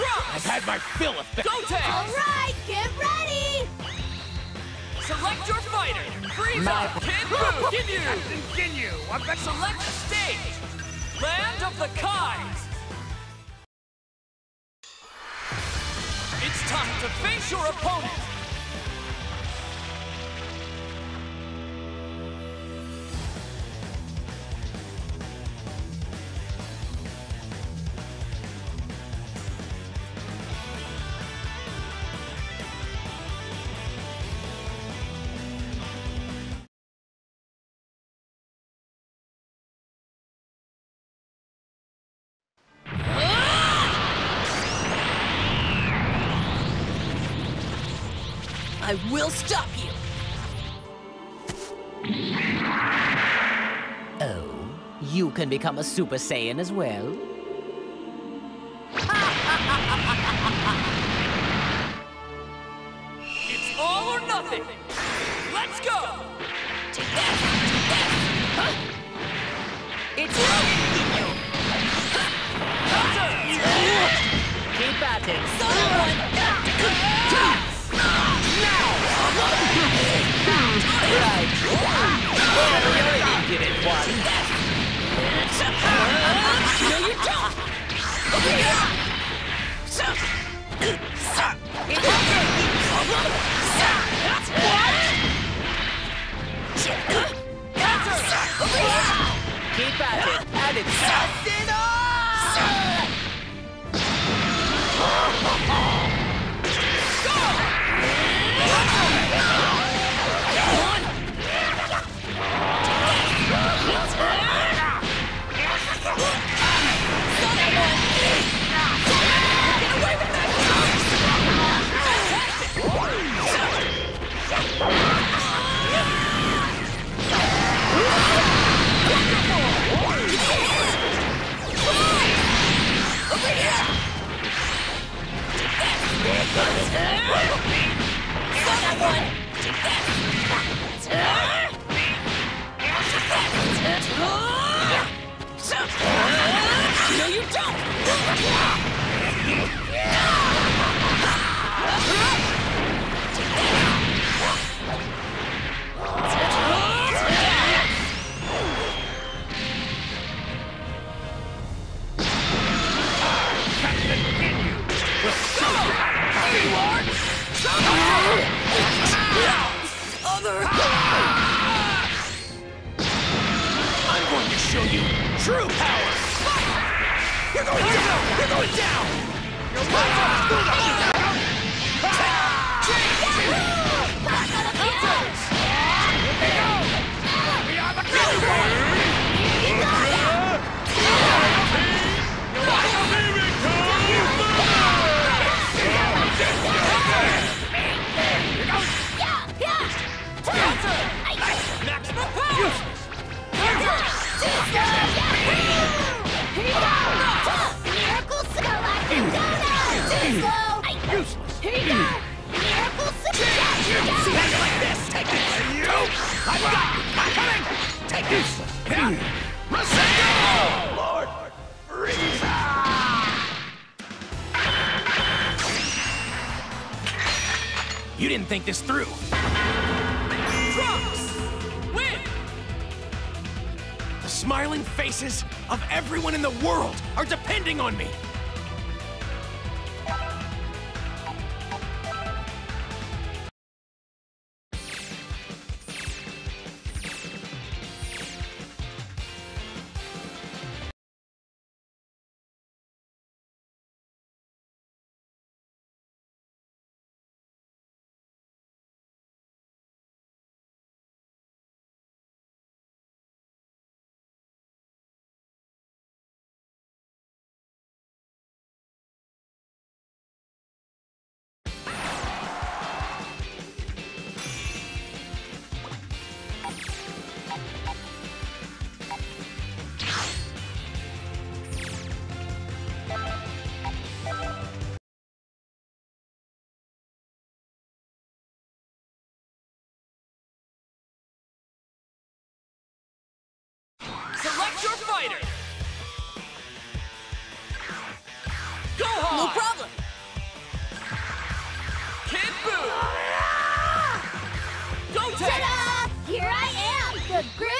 Trunks! I've had my fill of that. Goten! All right, get ready. Select your fighter! Frieza! Kid Buu! Ginyu! Continue. I'm back. Select the stage! Land of the Kais! It's time to face your opponent! I will stop you. Oh, you can become a Super Saiyan as well? It's all or nothing! Let's go! It's Counter! Keep at it! Right! You already did it once! No, you don't. Keep at it! And it's brother! Miracle See you like this? Take this! You! I've got you! I'm coming! Take this! Yeah! Rasengan! Lord Frieza! You didn't think this through. Trunks! Win! The smiling faces of everyone in the world are depending on me. Go No hard! problem! Kid! Go Tech! Ta-da! Here I am! The Grim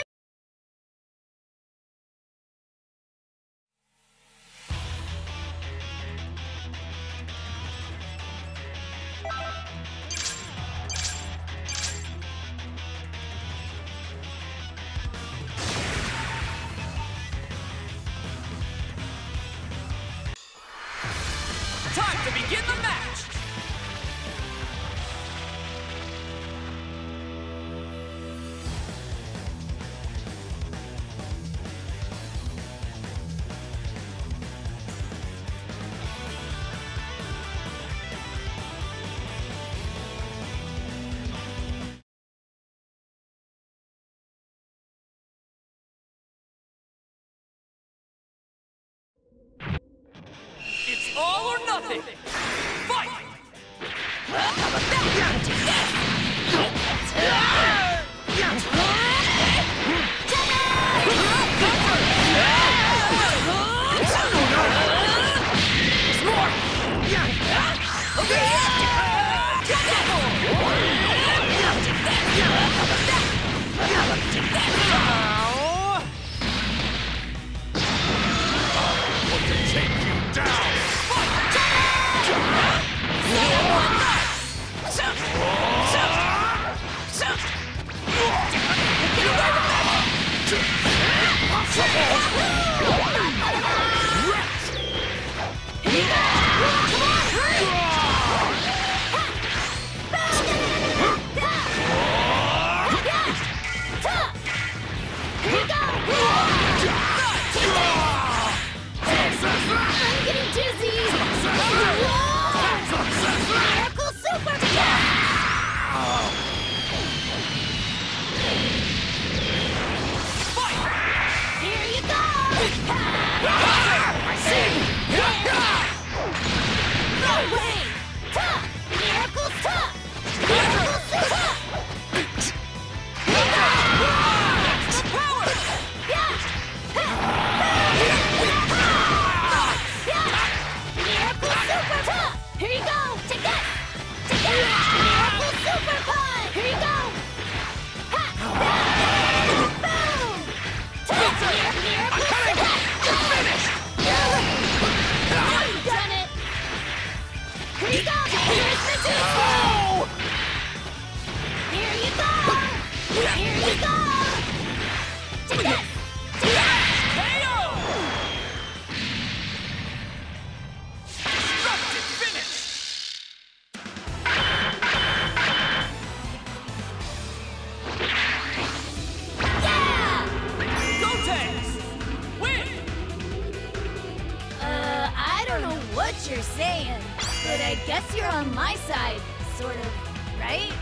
Saiyan. But I guess you're on my side, sort of, right?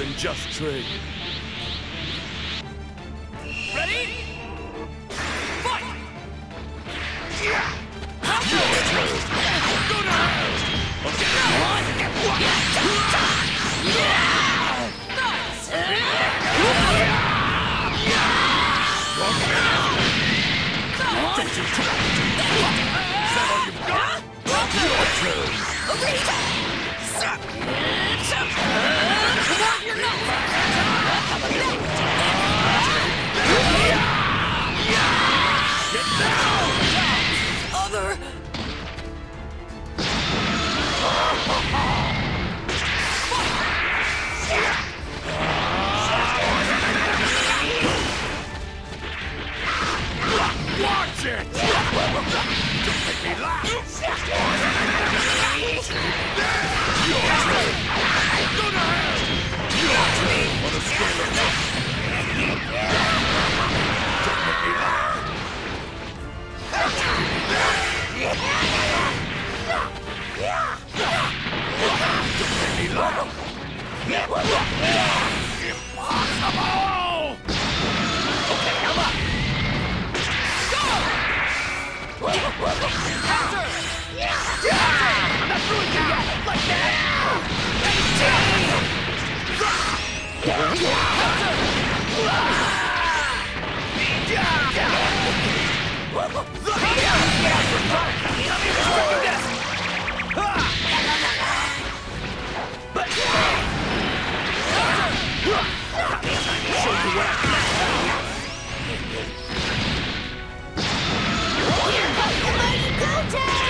Than just train. Ready? Fight! Yeah. Go to hell! Okay, Nice! Is that all you've got? Your turn! Other... Impossible! Okay, I'm up! Go! Counter! Mighty Goten!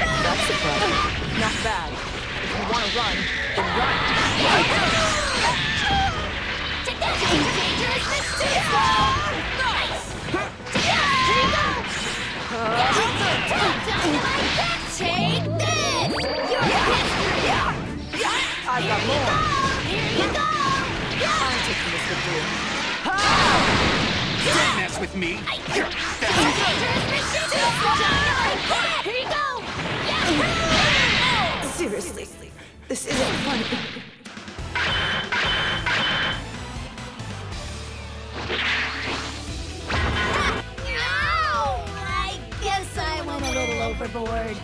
That's the problem. Not bad. If you want to run, then run. That! Dangerous mistake! Nice! Here you go! Take this! Your history! I've got more. Here you go! I'm taking this with you. Don't mess with me! Dangerous mistake! Seriously, this isn't funny. Ow! I guess I went a little overboard.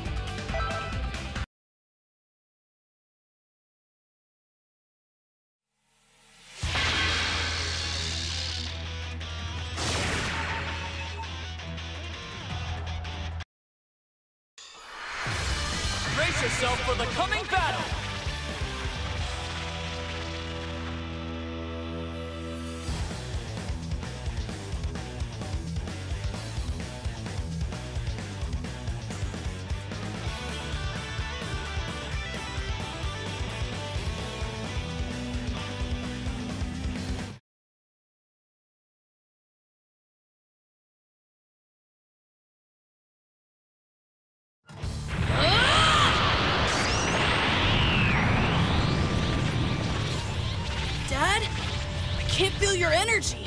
Your energy.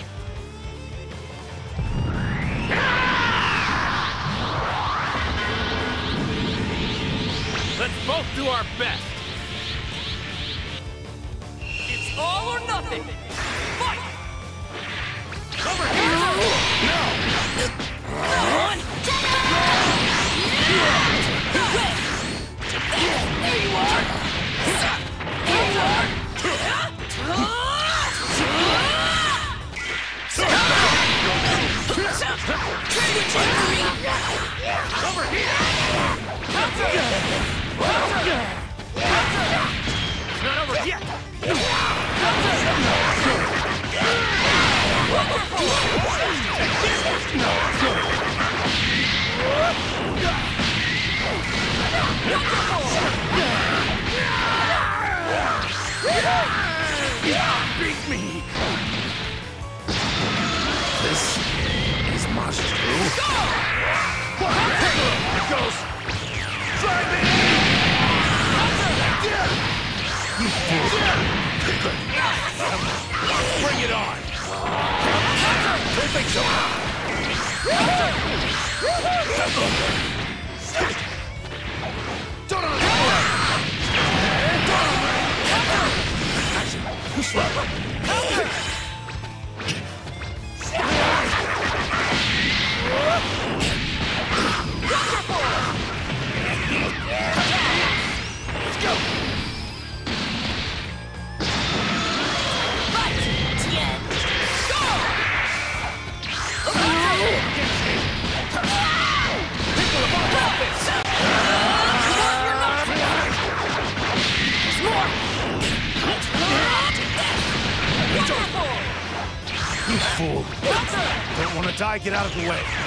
Out of the way!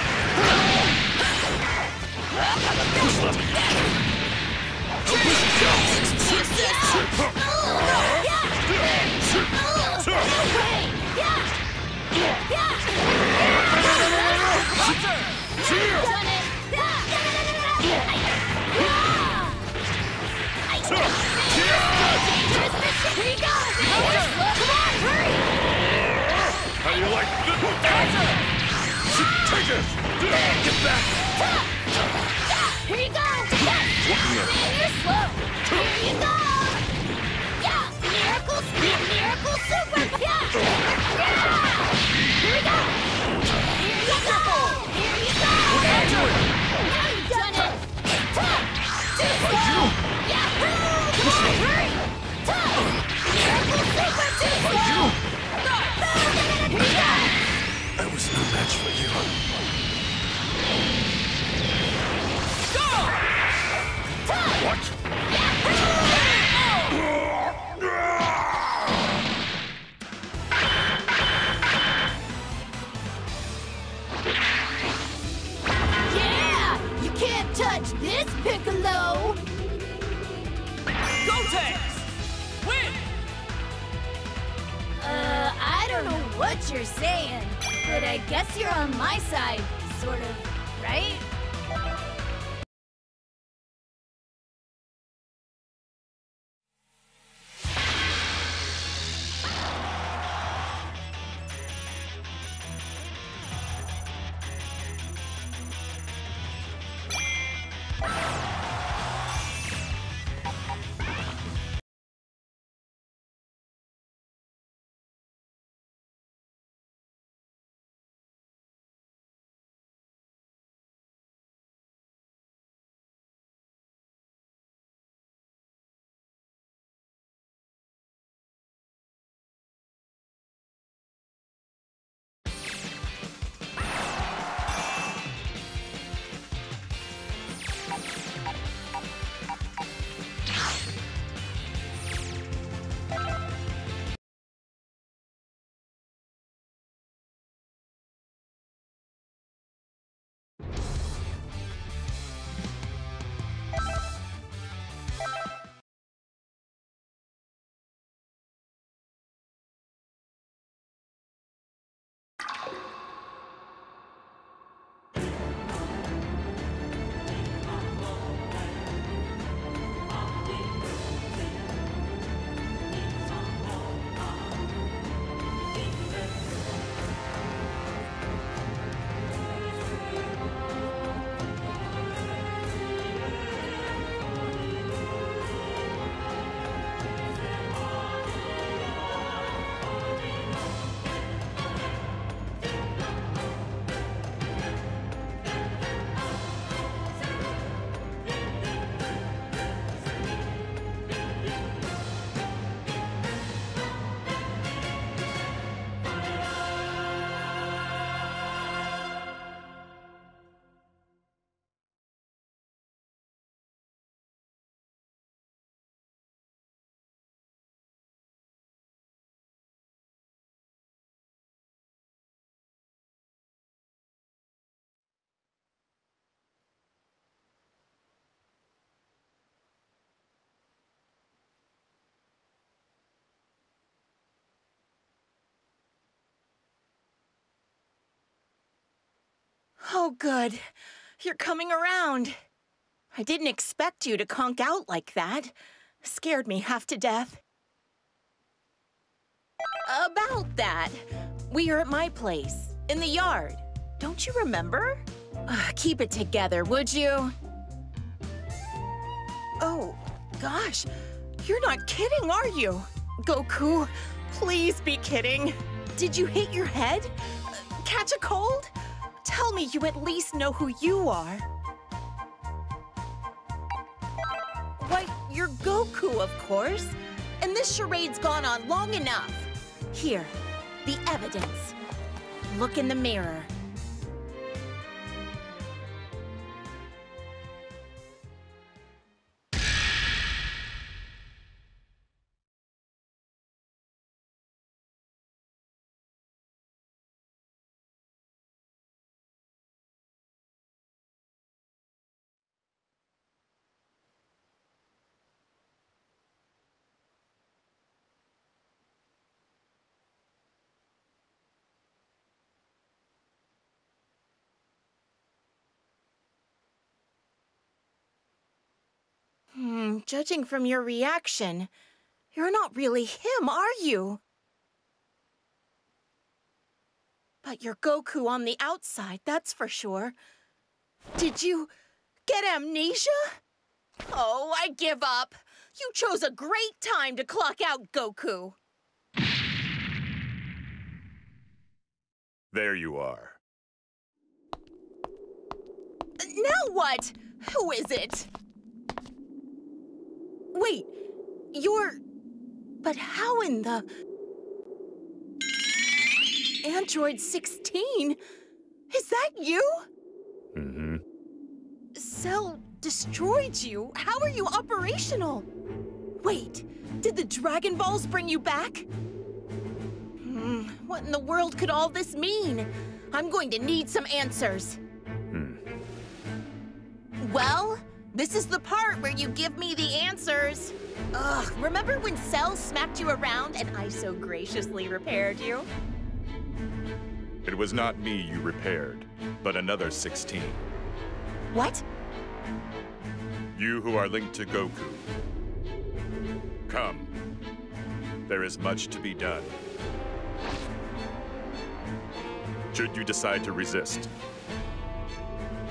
Oh, good. You're coming around. I didn't expect you to conk out like that. Scared me half to death. About that, we are at my place, in the yard. Don't you remember? Keep it together, would you? Oh, gosh. You're not kidding, are you? Goku, please be kidding. Did you hit your head? Catch a cold? Tell me you at least know who you are. Why, you're Goku, of course. And this charade's gone on long enough. Here, the evidence. Look in the mirror. Hmm, judging from your reaction, you're not really him, are you? But you're Goku on the outside, that's for sure. Did you get amnesia? Oh, I give up. You chose a great time to clock out Goku. There you are. Now what? Who is it? Wait, you're. But how in the. Android 16? Is that you? Mm-hmm. Cell destroyed you. How are you operational? Wait, did the Dragon Balls bring you back? Hmm, what in the world could all this mean? I'm going to need some answers. Hmm. Well, this is the part where you give me the answers. Ugh, remember when Cell smacked you around and I so graciously repaired you? It was not me you repaired, but another 16. What? You who are linked to Goku. Come. There is much to be done. Should you decide to resist,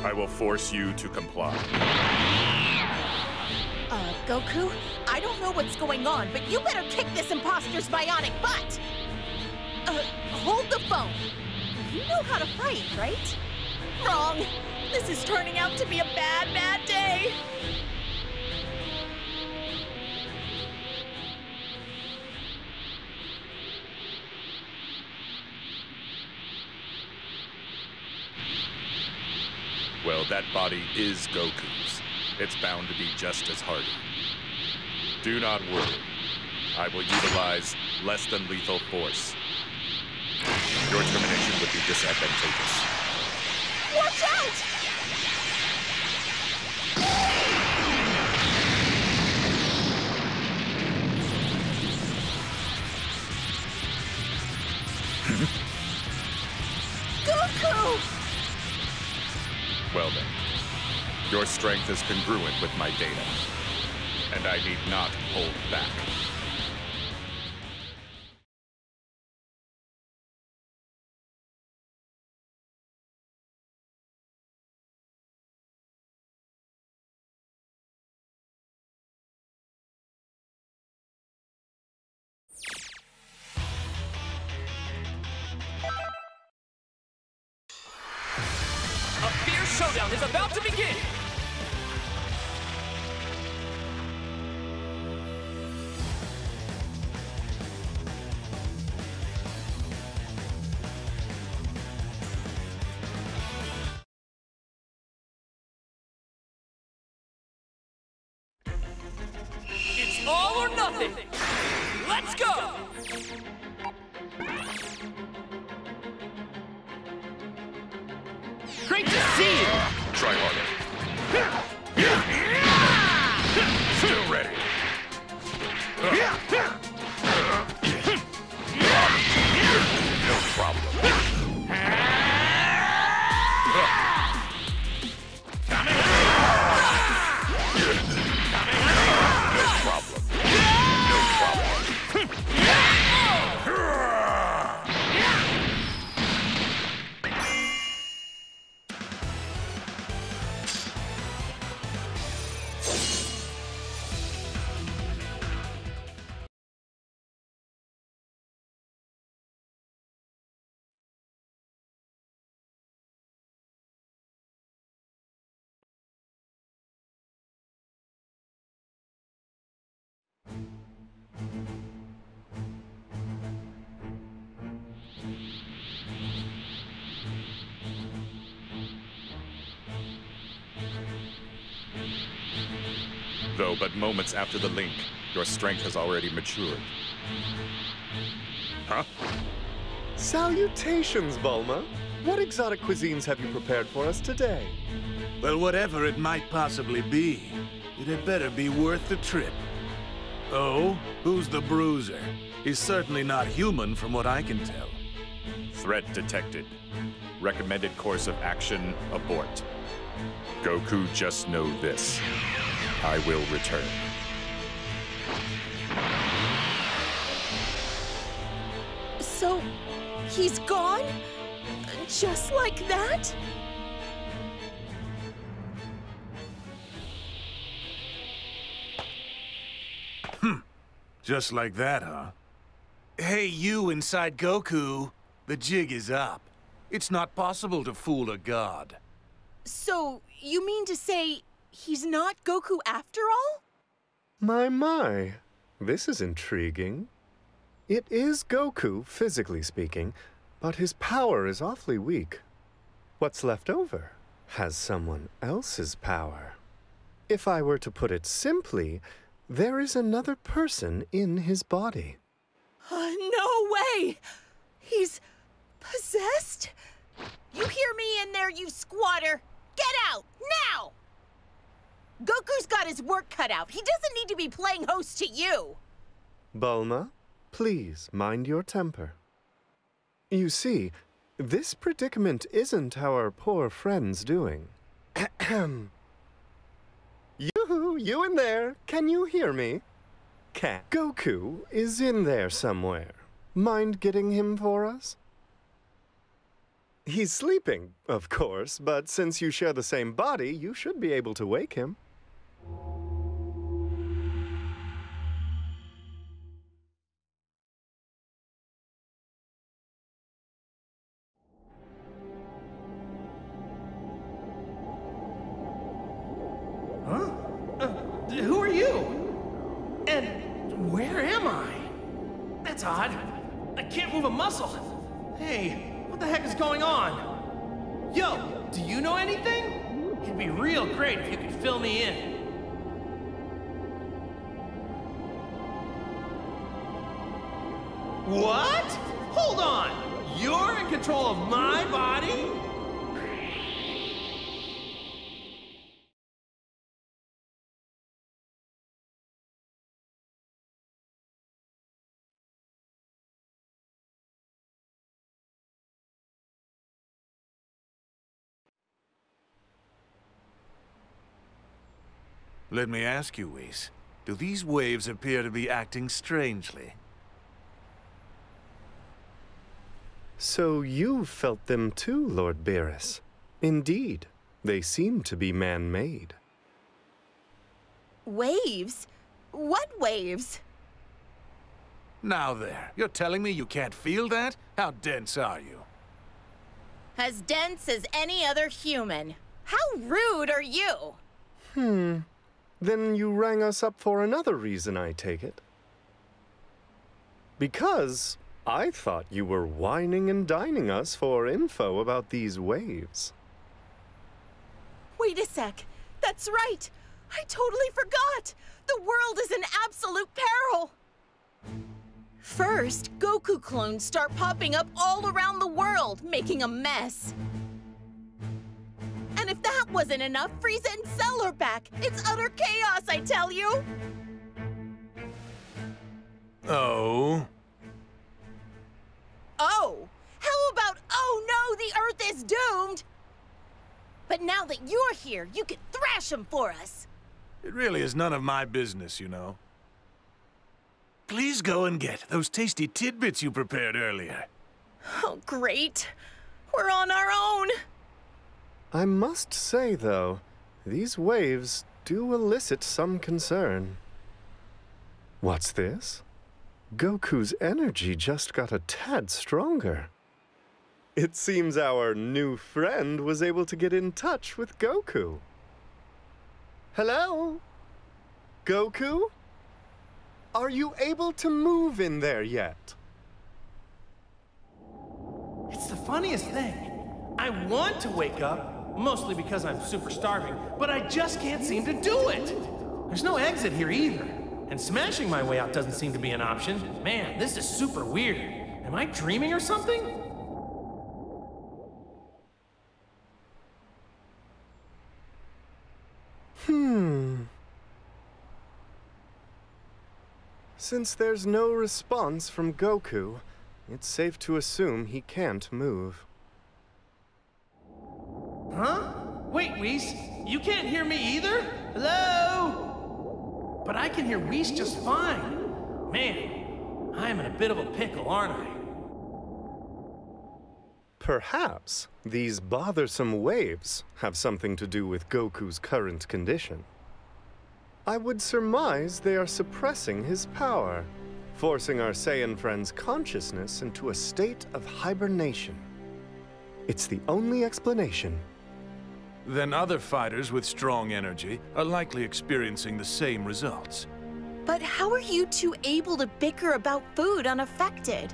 I will force you to comply. Uh, Goku, I don't know what's going on, but you better kick this imposter's bionic butt! Uh, hold the phone. You know how to fight, right? Wrong. This is turning out to be a bad, bad day. Well, that body is Goku's. It's bound to be just as hardy. Do not worry. I will utilize less than lethal force. Your termination would be disadvantageous. Watch out! Your strength is congruent with my data, and I need not hold back. Nothing! Let's go! Great to see you! Try harder. But moments after the link, your strength has already matured. Huh? Salutations, Bulma. What exotic cuisines have you prepared for us today? Well, whatever it might possibly be, it had better be worth the trip. Oh, who's the bruiser? He's certainly not human from what I can tell. Threat detected. Recommended course of action, abort. Goku, just know this. I will return. So, he's gone? Just like that? Hmm. Just like that, huh? Hey, you inside Goku. The jig is up. It's not possible to fool a god. So, you mean to say he's not Goku after all? My, my. This is intriguing. It is Goku, physically speaking, but his power is awfully weak. What's left over has someone else's power. If I were to put it simply, there is another person in his body. Uh, no way! He's possessed? You hear me in there, you squatter! Get out, now! Goku's got his work cut out. He doesn't need to be playing host to you. Bulma, please mind your temper. You see, this predicament isn't our poor friend's doing. Ahem. You, you in there, can you hear me? Can Goku is in there somewhere. Mind getting him for us? He's sleeping, of course, but since you share the same body, you should be able to wake him. Let me ask you, Whis. Do these waves appear to be acting strangely? So you felt them too, Lord Beerus. Indeed, they seem to be man-made. Waves? What waves? Now there, you're telling me you can't feel that? How dense are you? As dense as any other human. How rude are you? Hmm. Then you rang us up for another reason, I take it. Because I thought you were wining and dining us for info about these waves. Wait a sec. That's right. I totally forgot. The world is in absolute peril. First, Goku clones start popping up all around the world, making a mess. If that wasn't enough, Frieza and Cell are back. It's utter chaos, I tell you. Oh? Oh, how about, oh no, the Earth is doomed? But now that you're here, you can thrash him for us. It really is none of my business, you know. Please go and get those tasty tidbits you prepared earlier. Oh, great. We're on our own. I must say, though, these waves do elicit some concern. What's this? Goku's energy just got a tad stronger. It seems our new friend was able to get in touch with Goku. Hello? Goku? Are you able to move in there yet? It's the funniest thing. I want to wake up, mostly because I'm super starving, but I just can't seem to do it. There's no exit here either. And smashing my way out doesn't seem to be an option. Man, this is super weird. Am I dreaming or something? Hmm. Since there's no response from Goku, it's safe to assume he can't move. Huh? Wait, Whis, you can't hear me either? Hello? But I can hear Whis just fine. Man, I'm in a bit of a pickle, aren't I? Perhaps these bothersome waves have something to do with Goku's current condition. I would surmise they are suppressing his power, forcing our Saiyan friend's consciousness into a state of hibernation. It's the only explanation. Then other fighters with strong energy are likely experiencing the same results. But how are you two able to bicker about food unaffected?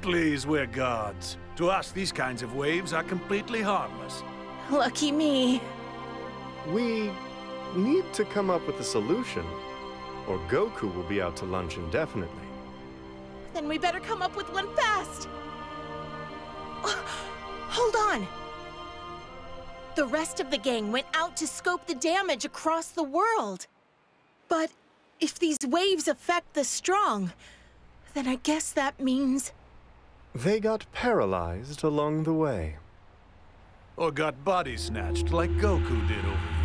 Please, we're gods. To us, these kinds of waves are completely harmless. Lucky me. We need to come up with a solution, or Goku will be out to lunch indefinitely. Then we better come up with one fast. Hold on. The rest of the gang went out to scope the damage across the world. But if these waves affect the strong, then I guess that means... They got paralyzed along the way. Or got body snatched like Goku did over here.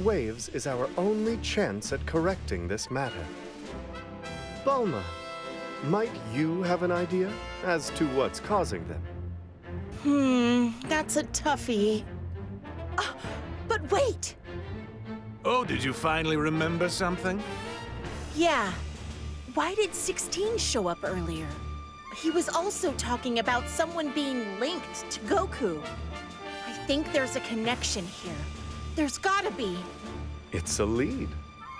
Waves is our only chance at correcting this matter. Bulma, might you have an idea as to what's causing them? Hmm, that's a toughie. Ah, but wait! Oh, did you finally remember something? Yeah. Why did 16 show up earlier? He was also talking about someone being linked to Goku. I think there's a connection here. There's gotta be. It's a lead.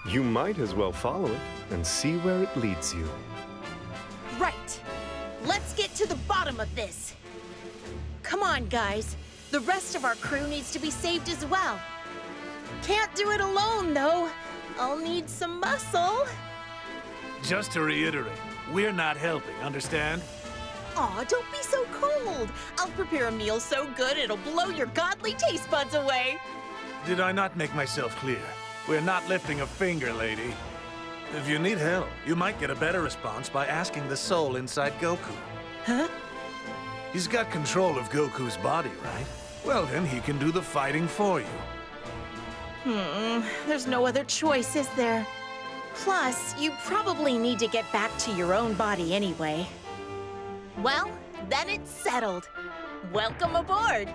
You might as well follow it and see where it leads you. Right. Let's get to the bottom of this. Come on, guys. The rest of our crew needs to be saved as well. Can't do it alone, though. I'll need some muscle. Just to reiterate, we're not helping, understand? Aw, don't be so cold. I'll prepare a meal so good it'll blow your godly taste buds away. Did I not make myself clear? We're not lifting a finger, lady. If you need help, you might get a better response by asking the soul inside Goku. Huh? He's got control of Goku's body, right? Well, then he can do the fighting for you. Hmm, there's no other choice, is there? Plus, you probably need to get back to your own body anyway. Well, then it's settled. Welcome aboard.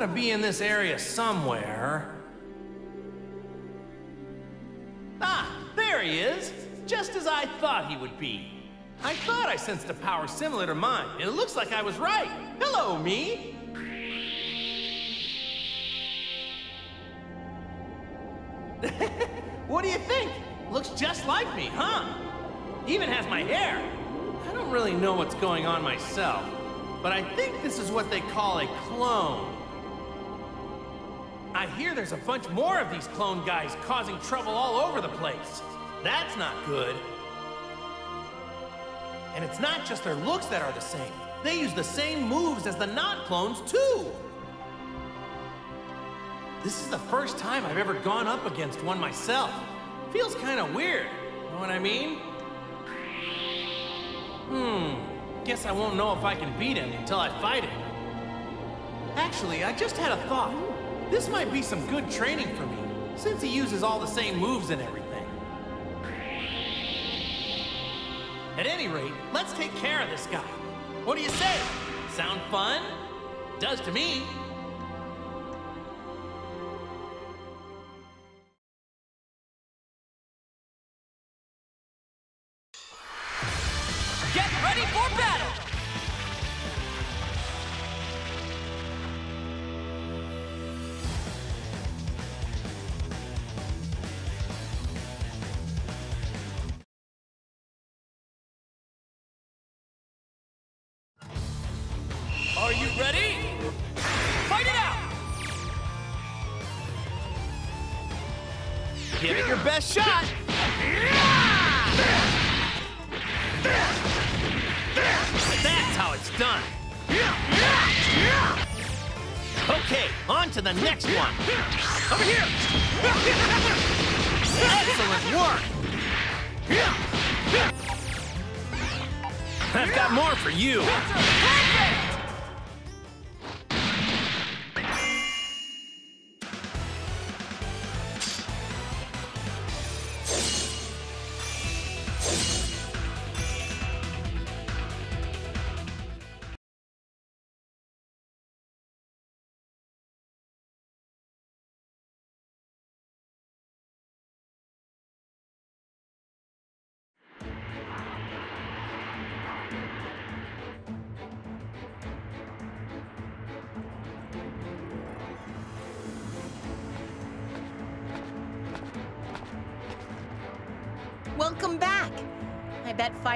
To be in this area somewhere. Ah, there he is! Just as I thought he would be. I thought I sensed a power similar to mine, and it looks like I was right. Hello, me! what do you think? Looks just like me, huh? Even has my hair. I don't really know what's going on myself, but I think this is what they call a clone. I hear there's a bunch more of these clone guys causing trouble all over the place. That's not good. And it's not just their looks that are the same. They use the same moves as the non-clones, too! This is the first time I've ever gone up against one myself. Feels kind of weird, know what I mean? Hmm, guess I won't know if I can beat him until I fight him. Actually, I just had a thought. This might be some good training for me, since he uses all the same moves and everything. At any rate, let's take care of this guy. What do you say? Sound fun? Does to me. Give it your best shot! That's how it's done! Okay, on to the next one! Over here! Excellent work! I've got more for you! Welcome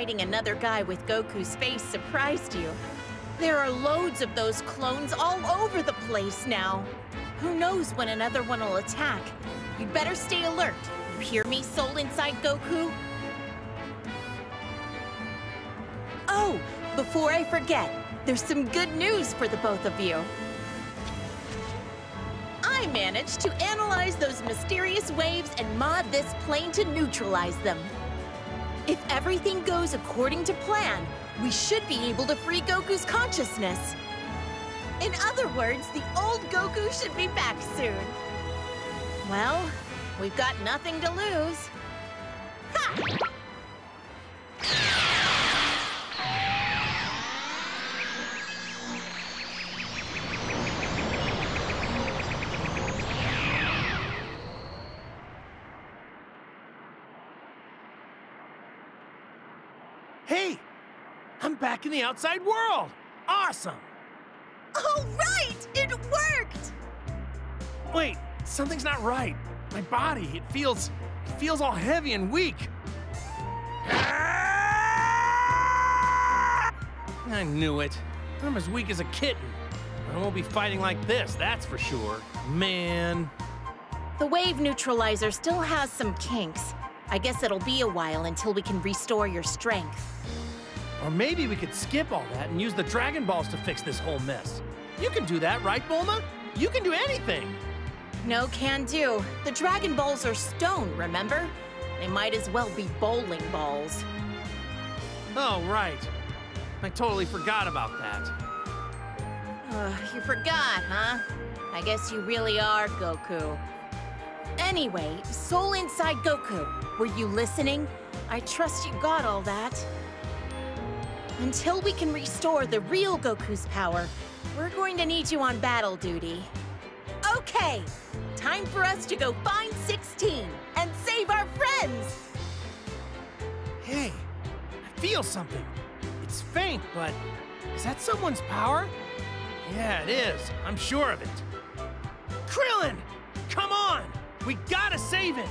fighting another guy with Goku's face surprised you. There are loads of those clones all over the place now. Who knows when another one will attack? You'd better stay alert. You hear me, soul inside Goku? Oh, before I forget, there's some good news for the both of you. I managed to analyze those mysterious waves and mod this plane to neutralize them. If everything goes according to plan, we should be able to free Goku's consciousness. In other words, the old Goku should be back soon. Well, we've got nothing to lose. Ha! Back in the outside world! Awesome! All right! It worked! Wait, something's not right. My body, it feels, it feels all heavy and weak. I knew it. I'm as weak as a kitten. I won't be fighting like this, that's for sure. Man. The wave neutralizer still has some kinks. I guess it'll be a while until we can restore your strength. Or maybe we could skip all that and use the Dragon Balls to fix this whole mess. You can do that, right, Bulma? You can do anything. No can do. The Dragon Balls are stone, remember? They might as well be bowling balls. Oh, right. I totally forgot about that. Uh, you forgot, huh? I guess you really are Goku. Anyway, Soul Inside Goku, were you listening? I trust you got all that. Until we can restore the real Goku's power, we're going to need you on battle duty. Okay, time for us to go find 16 and save our friends! Hey, I feel something. It's faint, but is that someone's power? Yeah, it is. I'm sure of it. Krillin! Come on! We gotta save it!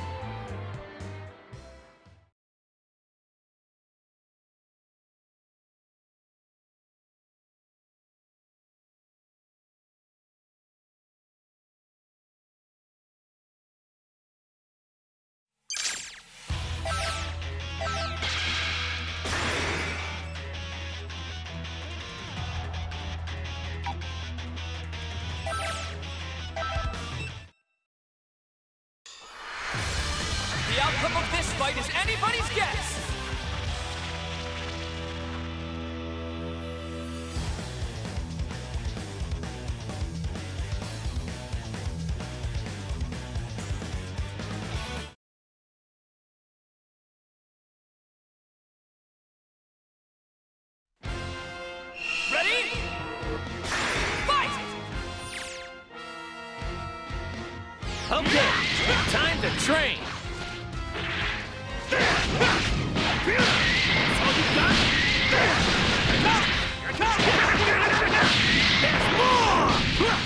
More!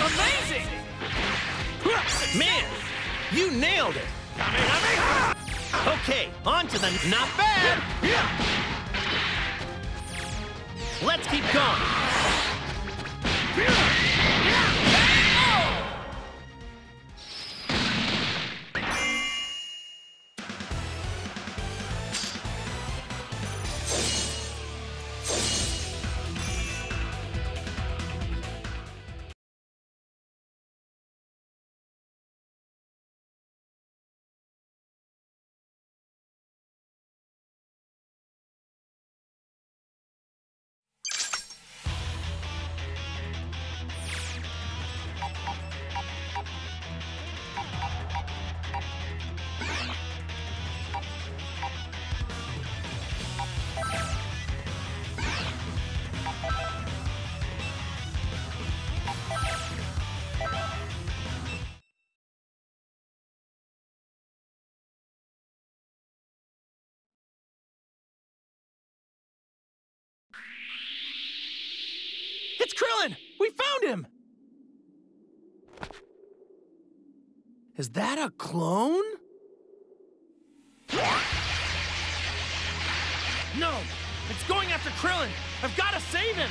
Amazing! Man, you nailed it! Okay, on to the not bad! Let's keep going! It's Krillin! We found him! Is that a clone? No! It's going after Krillin! I've got to save him!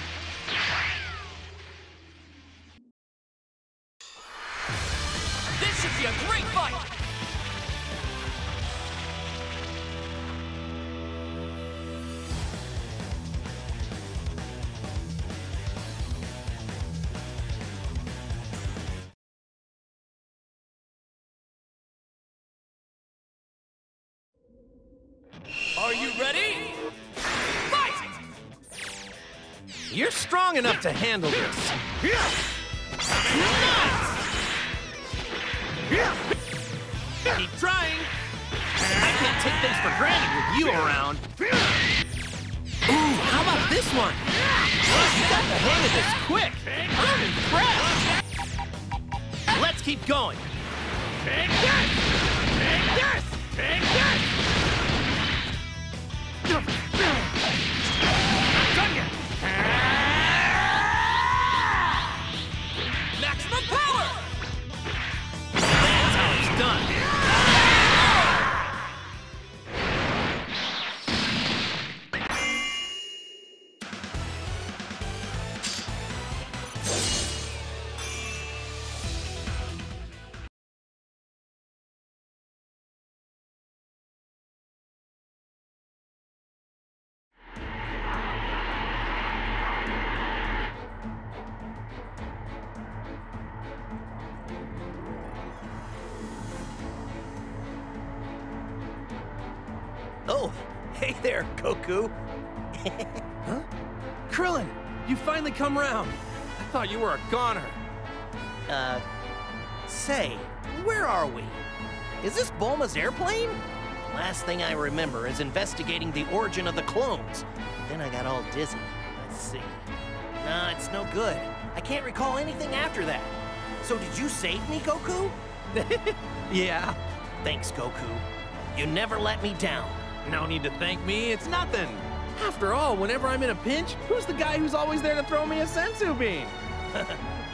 This should be a great fight! You're strong enough to handle this. Nice! Keep trying. I can't take things for granted with you around. Ooh, how about this one? You got the hang of this quick. I'm impressed. Let's keep going. Take this! Take this! Take this! Done. Huh? Krillin, you finally come round. I thought you were a goner. Uh, say, where are we? Is this Bulma's airplane? Last thing I remember is investigating the origin of the clones. Then I got all dizzy. Let's see. Nah, it's no good. I can't recall anything after that. So did you save me, Goku? Yeah. Thanks, Goku. You never let me down. No need to thank me, it's nothing. After all, whenever I'm in a pinch, who's the guy who's always there to throw me a senzu bean?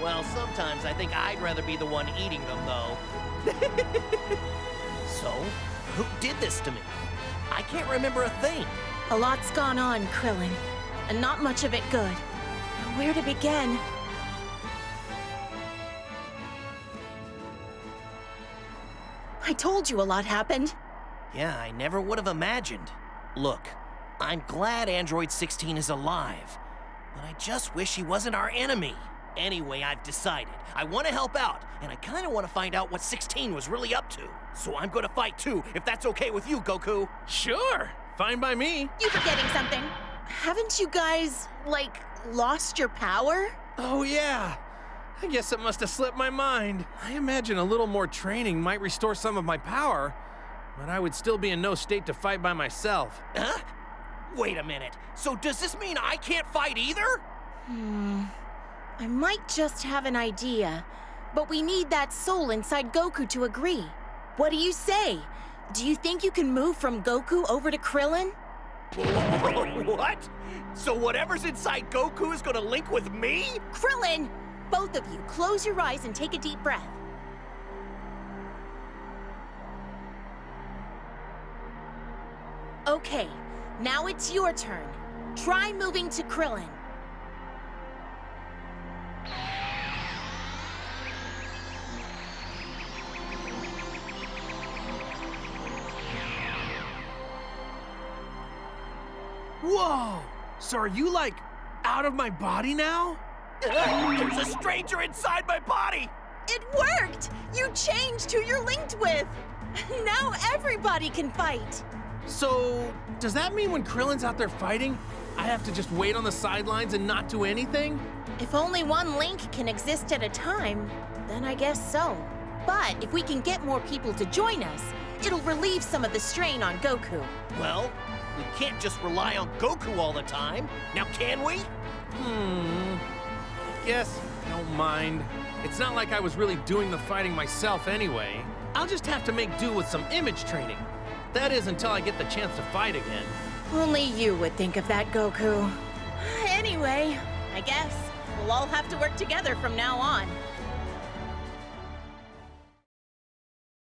Well, sometimes I think I'd rather be the one eating them, though. so, who did this to me? I can't remember a thing. A lot's gone on, Krillin, and not much of it good. Where to begin? I told you a lot happened. Yeah, I never would have imagined. Look, I'm glad Android 16 is alive, but I just wish he wasn't our enemy. Anyway, I've decided. I want to help out, and I kind of want to find out what 16 was really up to. So I'm going to fight too, if that's okay with you, Goku. Sure, fine by me. You forgetting something? Haven't you guys, like, lost your power? Oh, yeah. I guess it must have slipped my mind. I imagine a little more training might restore some of my power, but I would still be in no state to fight by myself. Huh? Wait a minute. So does this mean I can't fight either? Hmm. I might just have an idea, but we need that soul inside Goku to agree. What do you say? Do you think you can move from Goku over to Krillin? what? So whatever's inside Goku is gonna link with me? Krillin! Both of you, close your eyes and take a deep breath. Okay, now it's your turn. Try moving to Krillin. Whoa! So are you like out of my body now? There's a stranger inside my body! It worked! You changed who you're linked with! Now everybody can fight! So, does that mean when Krillin's out there fighting, I have to just wait on the sidelines and not do anything? If only one link can exist at a time, then I guess so. But if we can get more people to join us, it'll relieve some of the strain on Goku. Well, we can't just rely on Goku all the time. Now, can we? Hmm. I guess I don't mind. It's not like I was really doing the fighting myself anyway. I'll just have to make do with some image training. That is until I get the chance to fight again. Only you would think of that, Goku. Anyway, I guess we'll all have to work together from now on.